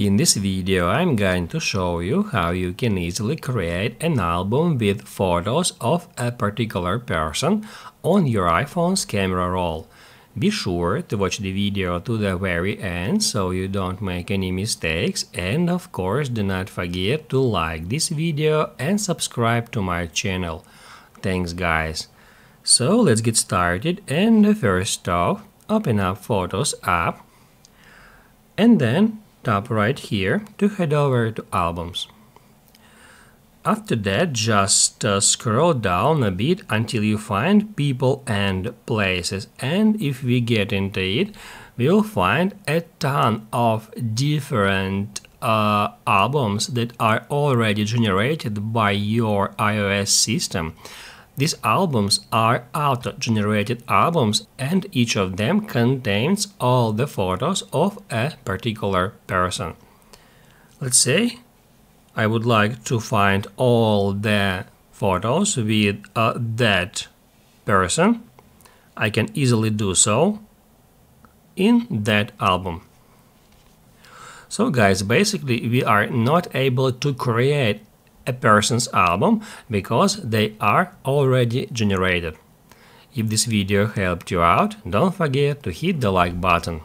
In this video I'm going to show you how you can easily create an album with photos of a particular person on your iPhone's camera roll. Be sure to watch the video to the very end so you don't make any mistakes and of course do not forget to like this video and subscribe to my channel. Thanks guys. So let's get started and first off open up Photos app and then tap right here to head over to albums. After that, just uh, scroll down a bit until you find people and places. And if we get into it, we'll find a ton of different uh, albums that are already generated by your iOS system. These albums are auto-generated albums and each of them contains all the photos of a particular person. Let's say I would like to find all the photos with uh, that person. I can easily do so in that album. So guys, basically we are not able to create a person's album because they are already generated. If this video helped you out, don't forget to hit the like button.